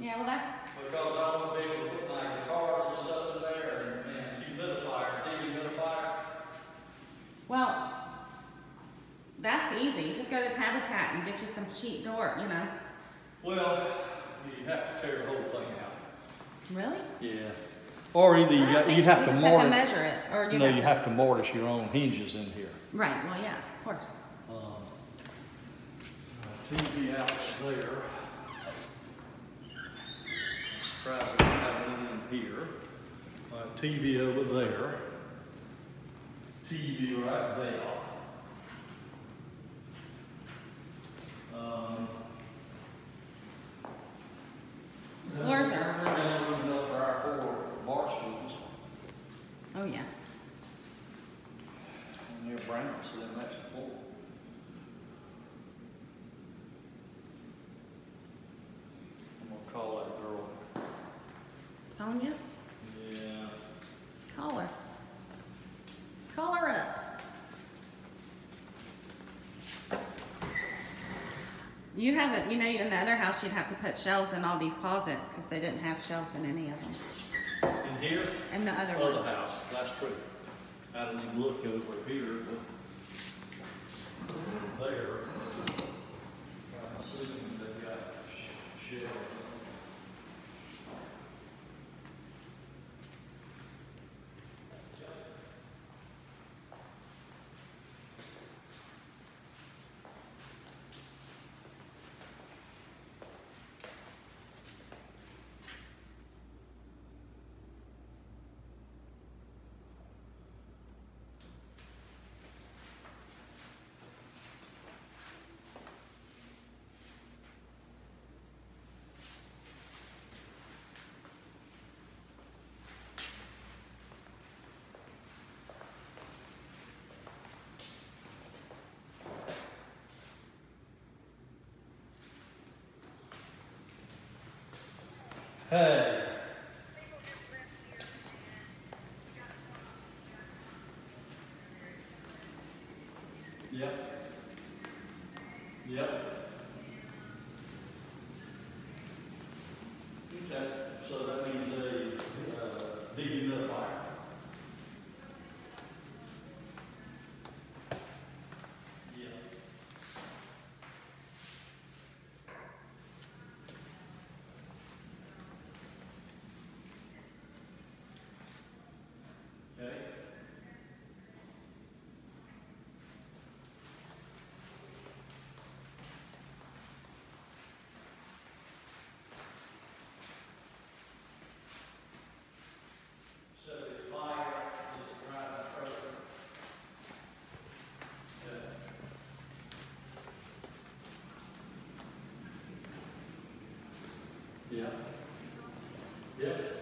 Yeah, well, that's, Because I want to be able to put my guitars and stuff in there and, and humidifier, dehumidifier. well, that's easy. Just go to Habitat and get you some cheap door, you know. Well, you have to tear the whole thing out. Really? Yeah. Or either you got, you'd have you to just have to mortise, measure it, or you no, have you to. have to mortise your own hinges in here. Right, well, yeah, of course. Um, uh, TV outs there. Have one in here. Uh, TV over there. TV right there. Um, Floors are really- That's room enough for our four bar stools. Oh, yeah. And they're brown, so they match the floor. I'm gonna call that girl. Sonia, Yeah. call her. Call her up. You haven't, you know, in the other house, you'd have to put shelves in all these closets because they didn't have shelves in any of them. In here, And the other other one. house, that's true. I didn't even look over here, but there. I'm assuming they've got shelves. Hey. Yep. Yep. Okay, so that means a, uh, dehumidifier. Yeah. Yeah.